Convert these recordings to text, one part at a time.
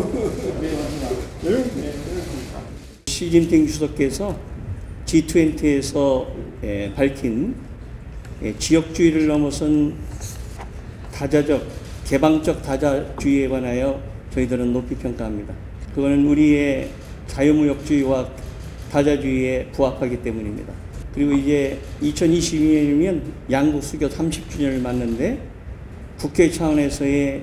시진핑 주석께서 G20에서 밝힌 예, 지역주의를 넘어선 다자적, 개방적 다자주의에 관하여 저희들은 높이 평가합니다. 그거는 우리의 자유무역주의와 다자주의에 부합하기 때문입니다. 그리고 이제 2022년이면 양국 수교 30주년을 맞는데 국회 차원에서의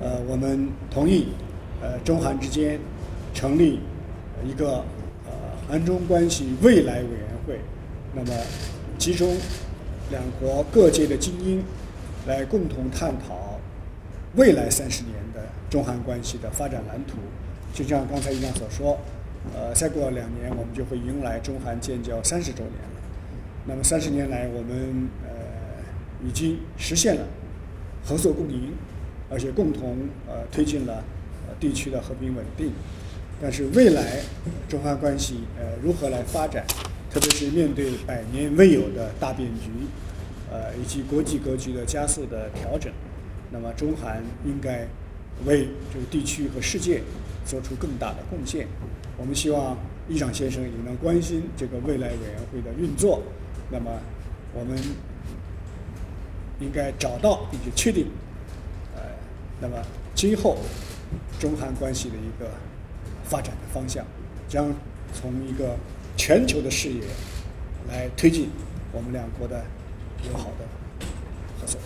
呃，我们同意，呃，中韩之间成立一个呃韩中关系未来委员会，那么集中两国各界的精英来共同探讨未来三十年的中韩关系的发展蓝图。就像刚才一样所说，呃，再过两年我们就会迎来中韩建交三十周年了。那么三十年来，我们呃已经实现了合作共赢，而且共同呃推进了呃地区的和平稳定。但是未来中韩关系呃如何来发展，特别是面对百年未有的大变局，呃以及国际格局的加速的调整，那么中韩应该为这个地区和世界做出更大的贡献。我们希望议长先生也能关心这个未来委员会的运作。那么我们应该找到并且确定，那么今后中韩关系的一个发展的方向，将从一个全球的视野来推进我们两国的友好的合作。